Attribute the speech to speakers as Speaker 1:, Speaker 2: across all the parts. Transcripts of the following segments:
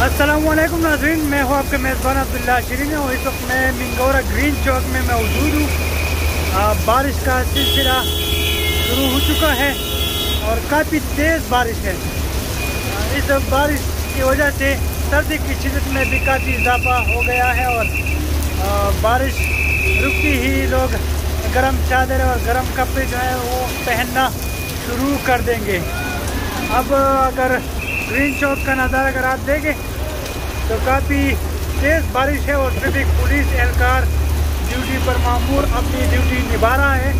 Speaker 1: असलम नाजरीन, मैं हूँ आपके मेज़बान अब्दुल्ला शरीन और इस वक्त मैं मिंगोरा ग्रीन चौक में मैं मौजूद हूँ। बारिश का सिलसिला शुरू हो चुका है और काफ़ी तेज़ बारिश है। इस बारिश की वजह से सर्दी की शिदत में भी काफ़ी इजाफा हो गया है और बारिश रुकती ही लोग गर्म चादर और गर्म कपड़े जो है वो पहनना शुरू कर देंगे। अब अगर ग्रीन चौक का नज़ारा अगर आप देखें तो काफ़ी तेज़ बारिश है और ट्रैफ़िक पुलिस एहलकार ड्यूटी पर मामूर अपनी ड्यूटी निभा रहा है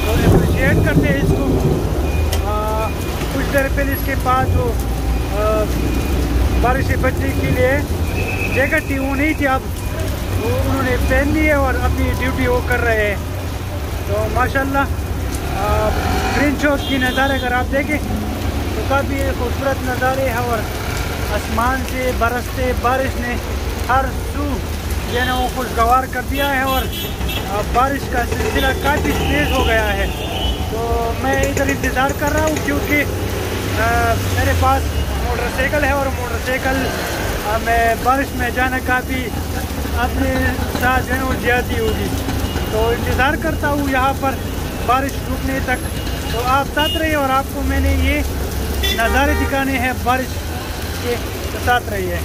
Speaker 1: तो अप्रिशिएट करते हैं इसको। आ, कुछ देर पहले इसके पास जो बारिश से बचने के लिए जैकेट थी वो नहीं थी अब। वो उन्होंने पहन ली है और अपनी ड्यूटी वो कर रहे हैं। तो माशाल्लाह ग्रीन चौक की नज़ारे अगर आप देखें काफ़ी खूबसूरत नज़ारे हैं और आसमान से बरसते बारिश ने हर सू जो है वो खुशगवार कर दिया है और बारिश का सिलसिला काफ़ी तेज़ हो गया है। तो मैं इधर इंतज़ार कर रहा हूँ क्योंकि मेरे पास मोटरसाइकिल है और मोटरसाइकिल मैं बारिश में जाना काफ़ी अपने साथ जो है वो ज़्यादा होगी। तो इंतज़ार करता हूँ यहाँ पर बारिश रुकने तक। तो आप साथ रहिए और आपको मैंने ये नज़ारे दिखाने हैं बारिश के साथ रही है